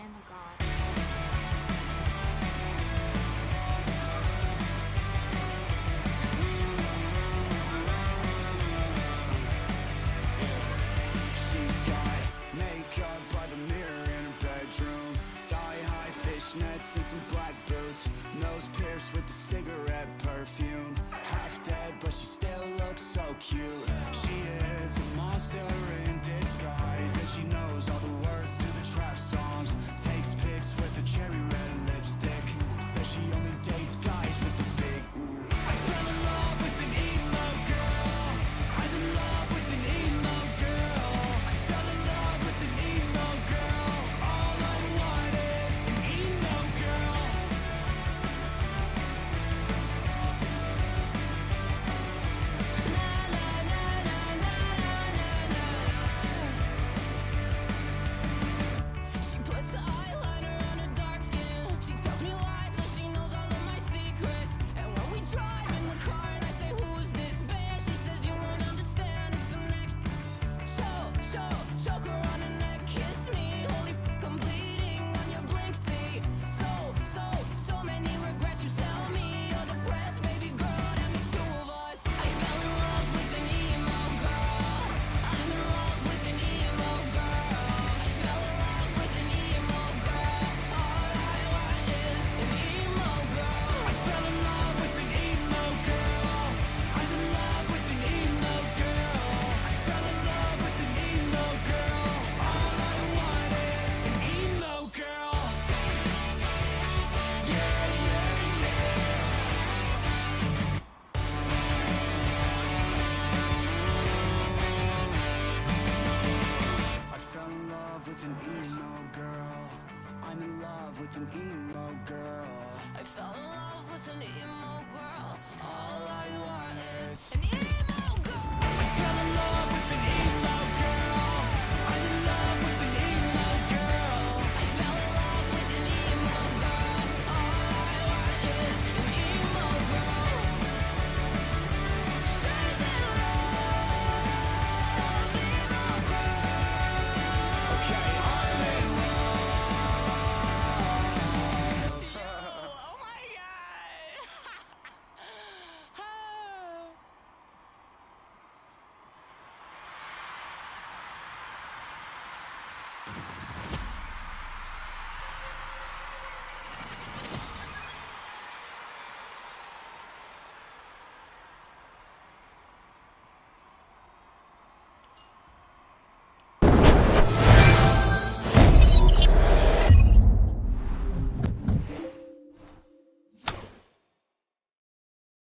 am a god. She's got makeup by the mirror in her bedroom. Thigh-high fishnets and some black boots. Nose pierced with the cigarette perfume. Half dead but she still looks so cute. with an emo girl. I'm in love with an emo girl. I fell in love with an